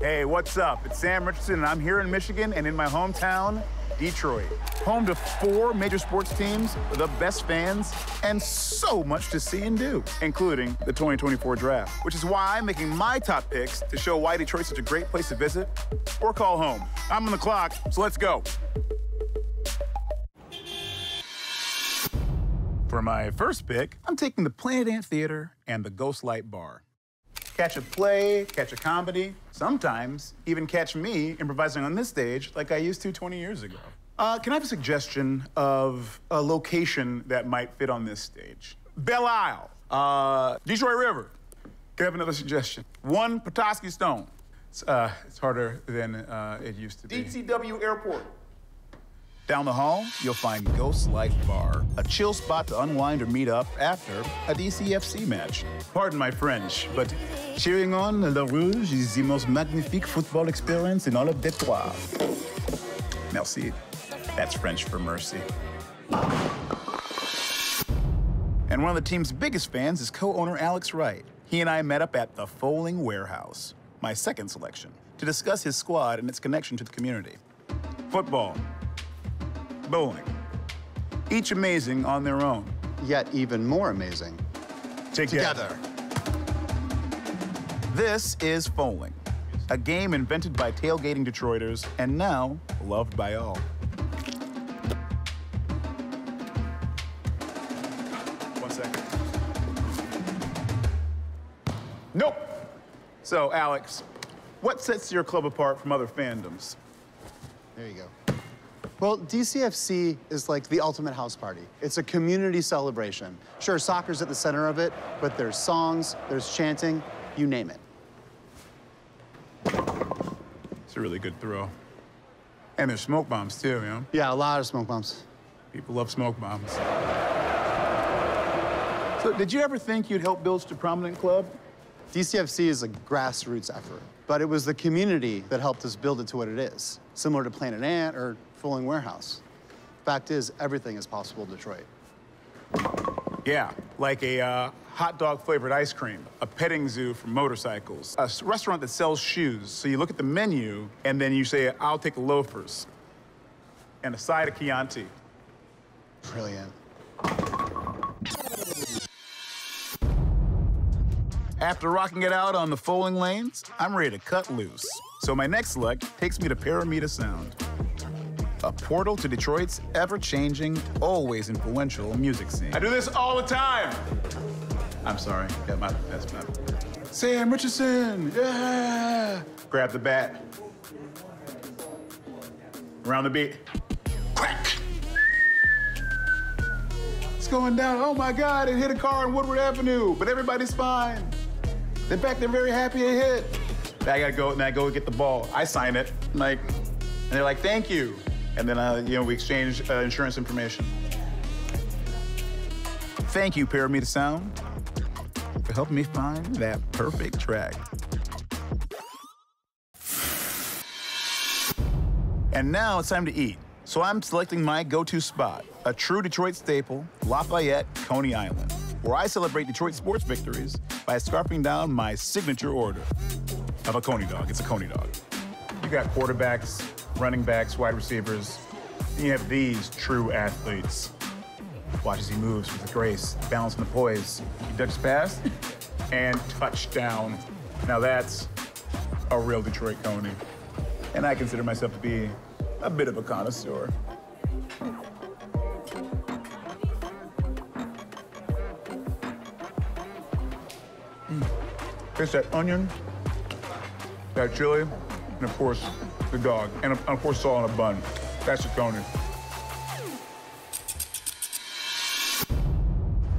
Hey, what's up? It's Sam Richardson, and I'm here in Michigan and in my hometown, Detroit. Home to four major sports teams, the best fans, and so much to see and do, including the 2024 draft, which is why I'm making my top picks to show why Detroit's such a great place to visit or call home. I'm on the clock, so let's go. For my first pick, I'm taking the Planet Ant Theater and the Ghostlight Bar. Catch a play, catch a comedy, sometimes even catch me improvising on this stage like I used to 20 years ago. Uh, can I have a suggestion of a location that might fit on this stage? Belle Isle, uh, Detroit River. Can I have another suggestion? One Petoskey Stone. It's, uh, it's harder than uh, it used to be. DTW Airport. Down the hall, you'll find Ghostlight Bar, a chill spot to unwind or meet up after a DCFC match. Pardon my French, but cheering on Le Rouge is the most magnifique football experience in all of Detroit. Merci. That's French for mercy. And one of the team's biggest fans is co-owner Alex Wright. He and I met up at the Fowling Warehouse, my second selection, to discuss his squad and its connection to the community. Football, bowling, each amazing on their own. Yet even more amazing. Together. This is Fowling, a game invented by tailgating Detroiters and now loved by all. One second. Nope. So, Alex, what sets your club apart from other fandoms? There you go. Well, DCFC is like the ultimate house party. It's a community celebration. Sure, soccer's at the center of it, but there's songs, there's chanting, you name it. It's a really good throw. And there's smoke bombs too, you know? Yeah, a lot of smoke bombs. People love smoke bombs. So, did you ever think you'd help build such a prominent club? DCFC is a grassroots effort, but it was the community that helped us build it to what it is, similar to Planet Ant or Fowling Warehouse. Fact is, everything is possible in Detroit. Yeah, like a uh, hot dog flavored ice cream, a petting zoo for motorcycles, a restaurant that sells shoes. So you look at the menu and then you say, I'll take the loafers and a side of Chianti. Brilliant. After rocking it out on the fowling lanes, I'm ready to cut loose. So my next select takes me to Paramita Sound, a portal to Detroit's ever-changing, always influential music scene. I do this all the time. I'm sorry, got my my Sam Richardson, yeah. Grab the bat. Around the beat. Crack. It's going down. Oh my God, it hit a car on Woodward Avenue, but everybody's fine. In fact, they're very happy it hit. I gotta go, and I go get the ball. I sign it, like, and they're like, thank you. And then, uh, you know, we exchange uh, insurance information. Thank you, Paramita Sound, for helping me find that perfect track. And now it's time to eat. So I'm selecting my go-to spot, a true Detroit staple, Lafayette, Coney Island, where I celebrate Detroit sports victories by scarfing down my signature order of a Coney dog. It's a Coney dog. You got quarterbacks, running backs, wide receivers. You have these true athletes. Watch as he moves with the grace, balance and the poise. He ducks past and touchdown. Now that's a real Detroit Coney. And I consider myself to be a bit of a connoisseur. Mm. Taste that onion, that chili, and of course, the dog. And of, course, all on a bun. That's a Conan.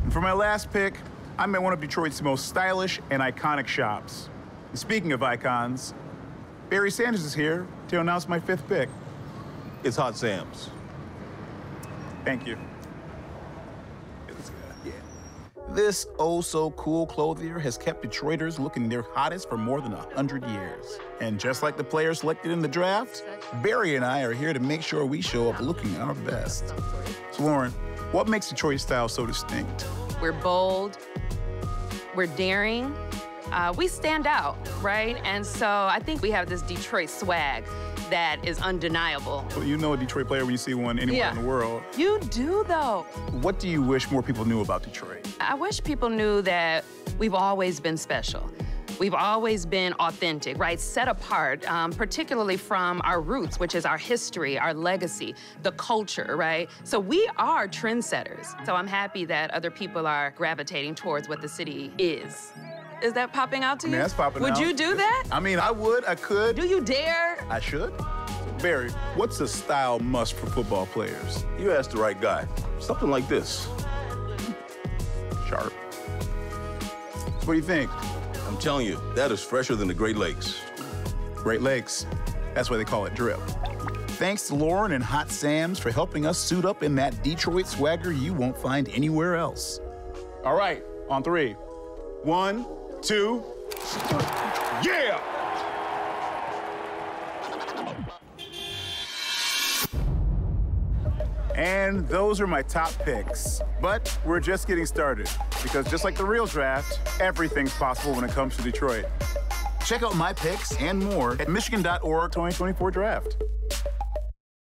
And for my last pick, I'm at one of Detroit's most stylish and iconic shops. And speaking of icons, Barry Sanders is here to announce my fifth pick. It's Hot Sam's. Thank you. This oh so cool clothier has kept Detroiters looking their hottest for more than 100 years. And just like the players selected in the draft, Barry and I are here to make sure we show up looking our best. So, Lauren, what makes Detroit style so distinct? We're bold, we're daring, uh, we stand out, right? And so I think we have this Detroit swag that is undeniable. Well, you know a Detroit player when you see one anywhere Yeah. in the world. You do, though. What do you wish more people knew about Detroit? I wish people knew that we've always been special. We've always been authentic, right? Set apart, um, particularly from our roots, which is our history, our legacy, the culture, right? So we are trendsetters. So I'm happy that other people are gravitating towards what the city is. Is that popping out to I mean, you? that's popping Would out. Would you do that? I mean, I would, I could. Do you dare? I should. Barry, what's a style must for football players? You asked the right guy. Something like this. Sharp. So what do you think? I'm telling you, that is fresher than the Great Lakes. Great Lakes. That's why they call it drip. Thanks to Lauren and Hot Sam's for helping us suit up in that Detroit swagger you won't find anywhere else. All right, on three. One, two, yeah! And those are my top picks. But we're just getting started because just like the real draft, everything's possible when it comes to Detroit. Check out my picks and more at Michigan.org 2024 draft.